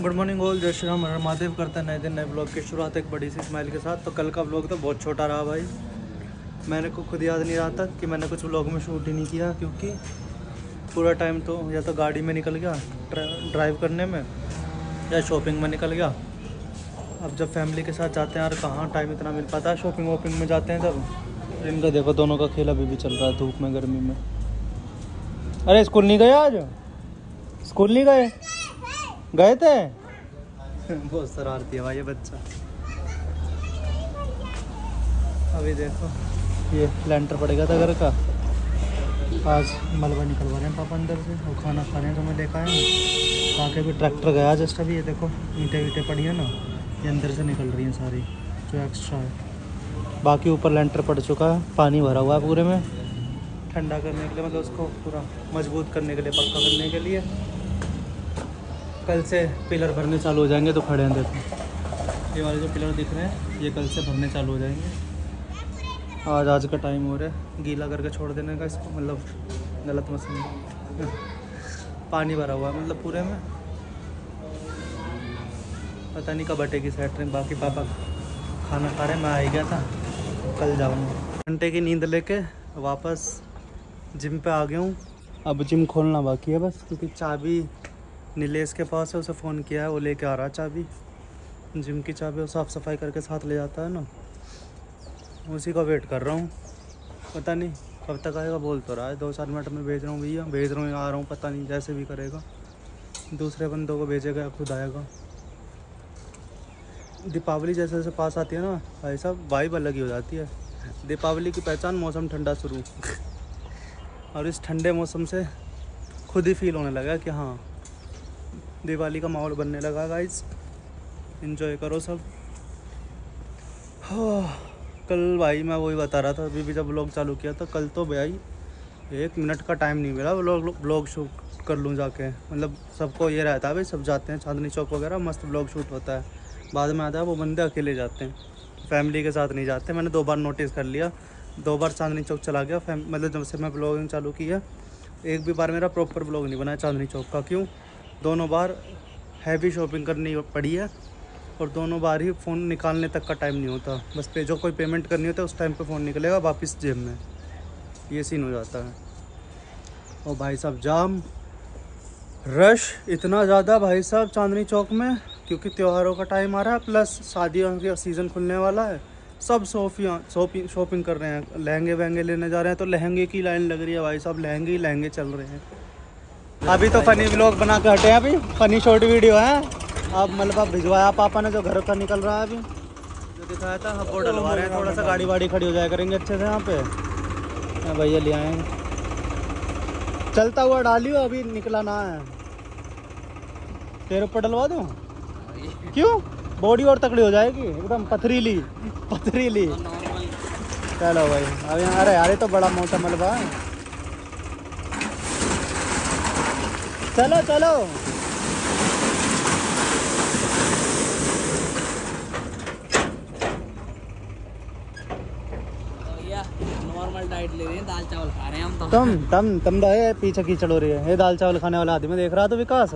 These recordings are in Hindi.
गुड मॉर्निंग ऑल जय श्री राम। हर महादेव करते हैं नए दिन, नए ब्लॉग की शुरुआत एक बड़ी सी स्माइल के साथ। तो कल का ब्लॉग तो बहुत छोटा रहा भाई। मैंने को खुद याद नहीं रहा था कि मैंने कुछ ब्लॉग में शूट ही नहीं किया, क्योंकि पूरा टाइम तो या तो गाड़ी में निकल गया ड्राइव करने में, या शॉपिंग में निकल गया। अब जब फैमिली के साथ जाते हैं, यार कहाँ टाइम इतना मिल पाता है? शॉपिंग वॉपिंग में जाते हैं जब इनका देखो दोनों का खेल अभी भी चल रहा है, धूप में, गर्मी में। अरे स्कूल नहीं गए आज? स्कूल नहीं गए? गए थे? बहुत शरारती है भाई ये बच्चा। अभी देखो, ये लेंटर पड़ेगा था घर का। आज मलबा निकलवा रहे हैं पापा अंदर से, और खाना खा रहे हैं तो मैं लेकर आया हूँ। आके भी ट्रैक्टर गया जस्ट अभी ये देखो, ईंटें वीटें पड़ी है ना, ये अंदर से निकल रही हैं सारी, जो एक्स्ट्रा है। बाकी ऊपर लेंटर पड़ चुका है, पानी भरा हुआ है पूरे में। ठंडा करने के लिए मतलब उसको पूरा मज़बूत करने के लिए, पक्का करने के लिए। कल से पिलर भरने चालू हो जाएँगे तो खड़े हैं, देखो। ये वाले जो पिलर दिख रहे हैं, ये कल से भरने चालू हो जाएँगे। आज आज का टाइम हो रहा है। गीला करके छोड़ देने का इसको मतलब गलत समझ पानी भरा हुआ है मतलब पूरे में। पता नहीं कब हटेगी सेटरिंग बाकी पापा खाना खा रहे मैं आ गया था। कल जाऊँगा। घंटे की नींद लेके वापस जिम पे आ गया हूँ। अब जिम खोलना बाकी है बस, क्योंकि चाबी नीलेश के पास है, उसे फ़ोन किया है, वो लेके आ रहा है चाबी। जिम की चाबी वो साफ़ सफ़ाई करके साथ ले जाता है ना। उसी का वेट कर रहा हूँ। पता नहीं, कब तक आएगा बोल तो रहा है। दो चार मिनट में भेज रहा हूँ भैया, भेज रहा हूँ, आ रहा हूँ, पता नहीं जैसे भी करेगा। दूसरे बंदों को भेजेगा, खुद आएगा। दीपावली जैसे जैसे पास आती है ना, भाई साहब वाइब अलग ही हो जाती है। दीपावली की पहचान मौसम ठंडा शुरू। और इस ठंडे मौसम से खुद ही फील होने लगा कि हाँ दिवाली का माहौल बनने लगा गाइस इन्जॉय करो सब. हाँ, कल भाई मैं वही बता रहा था अभी भी जब ब्लॉग चालू किया था कल तो भाई एक मिनट का टाइम नहीं मिला ब्लॉग ब्लॉग शूट कर लूँ जाके. मतलब सबको ये रहता है भाई सब जाते हैं चांदनी चौक वगैरह मस्त ब्लॉग शूट होता है. बाद में आता है वो बंदे अकेले जाते हैं. फैमिली के साथ नहीं जाते. मैंने दो बार नोटिस कर लिया. दो बार चांदनी चौक चला गया. मतलब जब से मैं ब्लॉगिंग चालू की है एक भी बार मेरा प्रॉपर ब्लॉग नहीं बनाया चांदनी चौक का. क्यों? दोनों बार हैवी शॉपिंग करनी पड़ी है और दोनों बार ही फ़ोन निकालने तक का टाइम नहीं होता। बस पे जो कोई पेमेंट करनी होती है, उस टाइम पे फ़ोन निकलेगा वापस जेब में। ये सीन हो जाता है। और भाई साहब, जाम। रश इतना ज़्यादा भाई साहब चांदनी चौक में, क्योंकि त्योहारों का टाइम आ रहा है प्लस शादियों का सीज़न खुलने वाला है। सब सोफियाँ शॉपिंग कर रहे हैं। लहंगे वहंगे लेने जा रहे हैं तो लहंगे की लाइन लग रही है भाई साहब। लहंगे ही लहंगे चल रहे हैं। अभी तो फनी ब्लॉग बना के हटे हैं अभी। फनी शॉर्ट वीडियो है। अब मतलब आप भिजवाया पापा ने जो घर का निकल रहा है अभी। जो दिखाया था हम वो डलवा रहे हैं। थोड़ा सा गाड़ी वाड़ी खड़ी हो जाया करेंगे अच्छे से यहाँ पे। भैया ले आए चलता हुआ डालियो अभी निकला ना है। तेरे ऊपर डलवा दूँ? क्यों? बॉडी और तकड़ी हो जाएगी। एकदम पथरीली पथरीली। चलो भाई अभी अरे यार तो बड़ा मोटा मलबा है। चलो चलो। नॉर्मल डाइट ले रहे हैं दाल चावल खा रहे हैं हम तो। तुम तुम तुम तो है पीछे कीचड़ हो रही है। ये दाल चावल खाने वाला आदमी देख रहा तो विकास।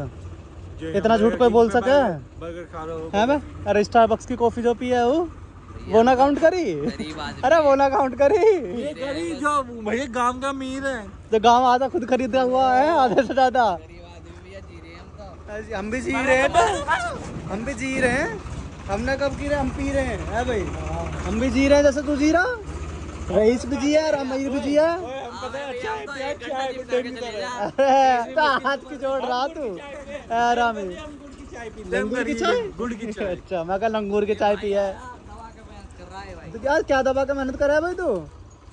इतना झूठ कोई बोल सके? बर्गर खा रहे है मैं अरे स्टारबक्स की कॉफ़ी जो पी है वो वो ना काउंट करी? अरे वो ना काउंट करी? ये करी जो भैया गाँव का मीर है। जो गाँव आधा खुद खरीदा हुआ है आधे से ज़्यादा। हम भी जी रहे हैं। तो हम भी जी रहे हैं। हमने कब की रहे? हम पी रहे हैं। है भाई? हम भी जी रहे हैं जैसे तू जी रहा। रईस भी जिया और अमीर भी जिया हाथ की जोड़ रहा तू। आराम लंगूर की चाय? गुड़ की चाय। अच्छा मैं कहा लंगूर की चाय पिया है। तो यार क्या दबा के मेहनत कर रहा है भाई तू?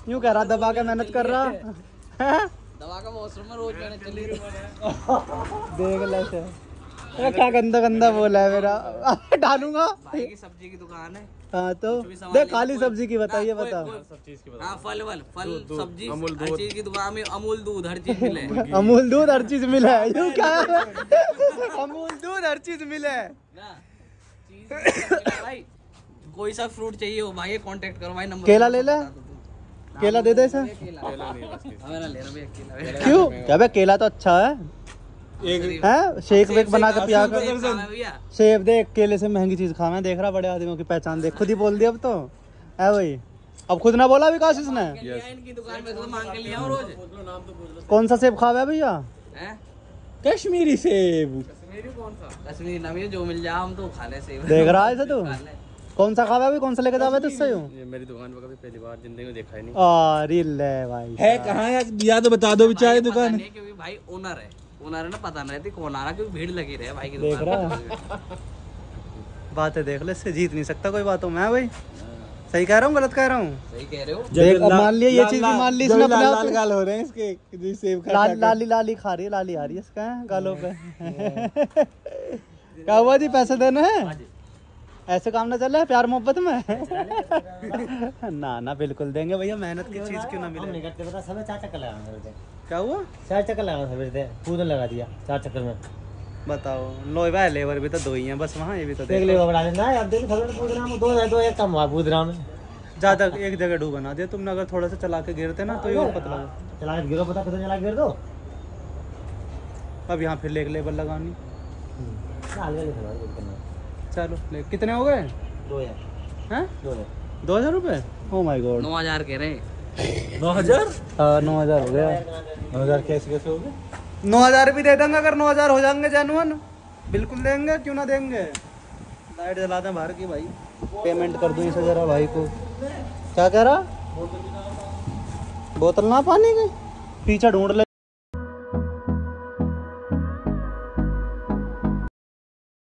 यूँ कह रहा दबा के मेहनत कर रहा। है दवा का वॉशरूम में रोज मैंने चली। देख ले क्या गंदा गंदा बोला है मेरा। डालूँगा। सब्ज़ी की दुकान है। हाँ तो देख खाली सब्ज़ी की बताइए बता हाँ फल वल फल सब्ज़ी हर चीज़ की दुकान में अमूल दूध हर चीज़ मिले। अमूल दूध हर चीज़ मिला है यूँ क्या? अमूल दूध हर चीज़ मिला है। चीज़ मिले भाई। कोई सा फ्रूट चाहिए हो भाई कांटेक्ट करो भाई नंबर केला ले ले। केला दे दे सर केला। हमें ना ले रहा भैया केला क्यों क्या? भाई केला तो अच्छा है। एक है? शेक वेक बना के पिया कर। सेब देख केले से महँगी चीज़ खाना देख रहा बड़े आदमियों की पहचान देख खुद ही बोल दिया अब तो। है भाई? अब खुद ना बोला विकास इसने? लिया इनकी दुकान में तो मांग के लिया रोज। कौन सा सेब खावा है? भैया कश्मीरी सेब। कश्मीरी नमी जो मिल जाए हम तो खा ले सेब। देख रहा है तू? कौन सा खावा भाई कौन सा लेके जावे तुझसे यूँ? मेरी दुकान पर कभी पहली बार ज़िंदगी में देखा ही नहीं। अरे ले भाई है कहाँ है? या तो बता दो बेचारे दुकान। भाई ओनर है। ओनर रहा ना पता नहीं रहती कौन आ रहा क्योंकि भीड़ लगी रहे भाई की देख रहा। बातें देख ले इससे जीत नहीं सकता कोई बात हो मैं भाई? सही कह रहा हूँ गलत कह रहा हूँ? सही कह रहे हो। मान लिया ये चीज़ मान ली इसने अपने लाल गाल हो रहे हैं इसके जी सेब खा लाल लाली लाली खा रही है लाली आ रही है इसका गालों पे। क्या हुआ जी पैसे देने हैं? ऐसे काम ना चले प्यार मोहब्बत में? ना ना बिल्कुल देंगे भैया मेहनत की चीज़ क्यों ना मिले। करते पता समय चार चक्कर लगाना क्या हुआ? चार चक्कर लगाना सवेरे पूरा लगा दिया चार चक्कर में। बताओ लो भाई लेबर भी तो दो ही हैं बस वहाँ ये भी तो देख देखो। ले बड़ा लेना है अब देख सवेरे में दो है दो एक कम हुआ पूरा में। ज़्यादा एक जगह डू बना दिया तुमने अगर थोड़ा सा चला के गिरते ना तो ये और पतला चला के गिरो पता कितना चला गिर दो। अब यहाँ फिर लेक लेबर लगानी। चाल ले कितने हो गए? दो है हैं? दो हज़ार। रुपये ओ माय गॉड नौ हज़ार कह रहे नौ हज़ार? हाँ नौ हज़ार हो गया। नौ हज़ार कैसे कैसे हो गए? नौ हज़ार भी दे देंगे अगर नौ हज़ार हो जाएँगे जैनुअन बिल्कुल देंगे क्यों ना देंगे? लाइट जला दें बाहर की भाई। पेमेंट कर दूँ इसे जरा भाई को। क्या कह रहा? बोतल ना पानी की। पीछे ढूंढ ले।